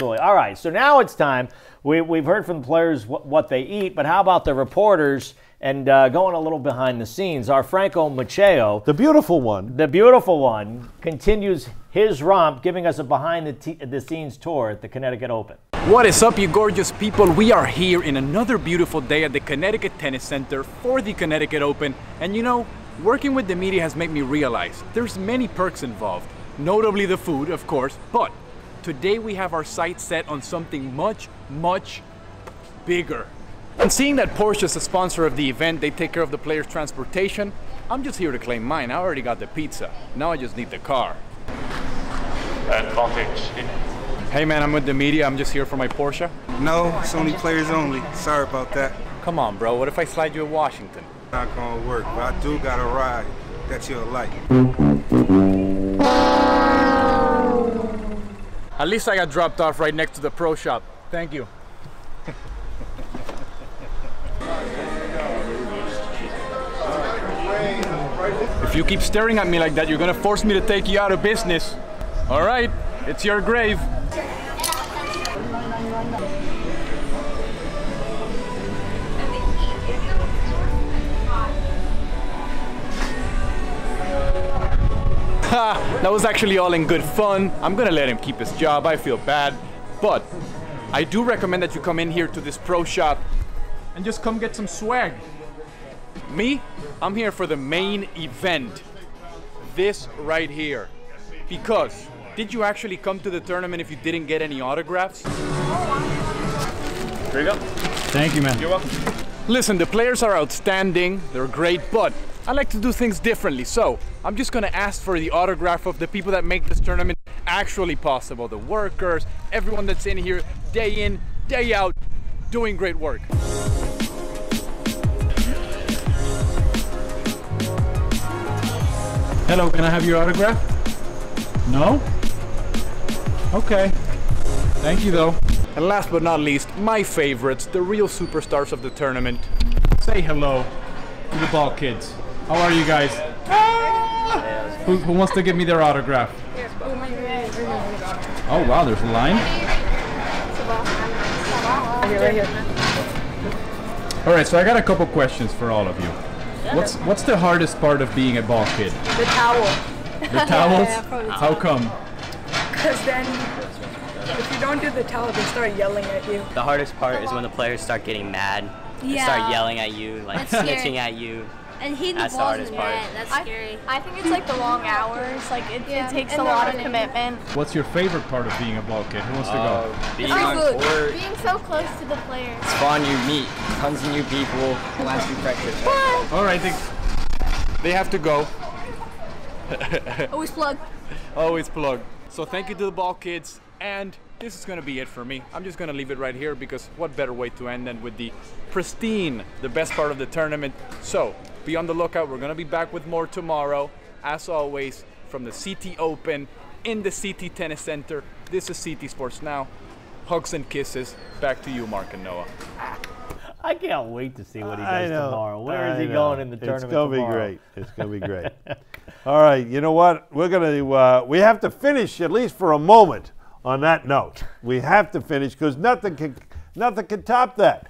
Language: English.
All right, so now it's time. We, we've heard from the players what, what they eat, but how about the reporters and uh, going a little behind the scenes? Our Franco Macheo, The beautiful one. the beautiful one, continues his romp, giving us a behind the, t- the scenes tour at the Connecticut Open. What is up, you gorgeous people? We are here in another beautiful day at the Connecticut Tennis Center for the Connecticut Open. And you know, working with the media has made me realize there's many perks involved, notably the food, of course, but today we have our sights set on something much, much bigger. And seeing that Porsche is the sponsor of the event, they take care of the players' transportation, I'm just here to claim mine. I already got the pizza. Now I just need the car. advantage. Hey man, I'm with the media. I'm just here for my Porsche. No, it's only players only. Sorry about that. Come on, bro. What if I slide you to Washington? Not gonna work, but I do got a ride that you'll like. At least I got dropped off right next to the pro shop. Thank you. if you keep staring at me like that, you're gonna force me to take you out of business. All right, it's your grave. Ha, that was actually all in good fun. I'm gonna let him keep his job. I feel bad. But I do recommend that you come in here to this pro shop and just come get some swag. Me, I'm here for the main event. This right here. Because did you actually come to the tournament if you didn't get any autographs? Here you go. Thank you, man. You're welcome. Listen, the players are outstanding, they're great, but I like to do things differently. So I'm just gonna ask for the autograph of the people that make this tournament actually possible. The workers, everyone that's in here day in, day out, doing great work. Hello, can I have your autograph? No? Okay. Thank you though. And last but not least, my favorites, the real superstars of the tournament. Say hello to the ball kids. How are you guys? Who, who wants to give me their autograph? Oh wow, there's a line. All right, so I got a couple questions for all of you. What's what's the hardest part of being a ball kid? The towel. The towels? Yeah, probably. How come? Because then, if you don't do the towel, they start yelling at you. The hardest part is when the players start getting mad. They Yeah. start yelling at you, like snitching at you. And hitting That's the the balls hardest in the part. net, that's I, scary. I think it's like the long hours. Like it, Yeah, it takes and a the lot of commitment. What's your favorite part of being a ball kid? Who wants to go? Uh, being on food. court, Being so close to the players. it's fun. You meet tons of new people. Last week practice. All right, they, they have to go. Always plug. Always plug. So thank you to the ball kids, and this is gonna be it for me. I'm just gonna leave it right here because what better way to end than with the pristine, the best part of the tournament. So be on the lookout. We're gonna be back with more tomorrow, as always, from the CT Open in the CT Tennis Center. This is CT Sports Now. Hugs and kisses. Back to you, Mark and Noah. I can't wait to see what he does tomorrow. Where is I he know. going in the tournament It's gonna tomorrow? be great. It's gonna be great. All right, you know what? We're gonna uh, we have to finish at least for a moment on that note. We have to finish because nothing can nothing can top that.